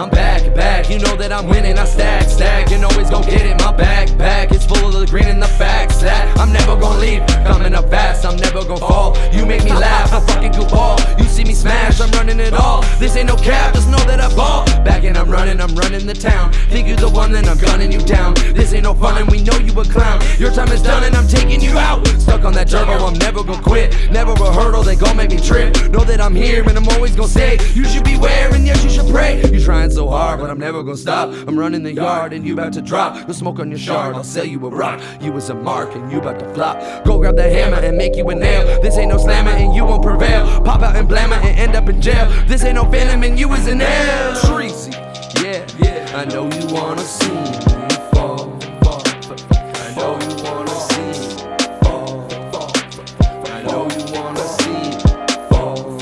I'm back, back, you know that I'm winning, I stack, stack, You know it's gonna get it, my backpack It's full of the green and the facts that I'm never gon' leave, coming up fast, I'm never gon' fall, you make me laugh, I fucking goofball, you see me smash, I'm running it all, this ain't no cap, just know that I ball, Back and I'm running, I'm running the town. Think you the one, then I'm gunning you down. This ain't no fun, and we know you a clown. Your time is done, and I'm taking you out. Stuck on that turbo, I'm never gon' quit. Never a hurdle, they gon' make me trip. Know that I'm here, and I'm always gon' stay. You should beware, and yes, you should pray. You trying so hard, but I'm never gon' stop. I'm running the yard, and you about to drop. No smoke on your shard, I'll sell you a rock. You was a mark, and you about to flop. Go grab the hammer and make you a nail. This ain't no slammer, and you won't prevail. Pop out and blammer and end up in jail. This ain't no phantom, and you is an L. I know you wanna see me fall. I know you wanna see me fall. I know you wanna see me fall.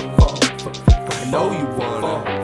I know you wanna.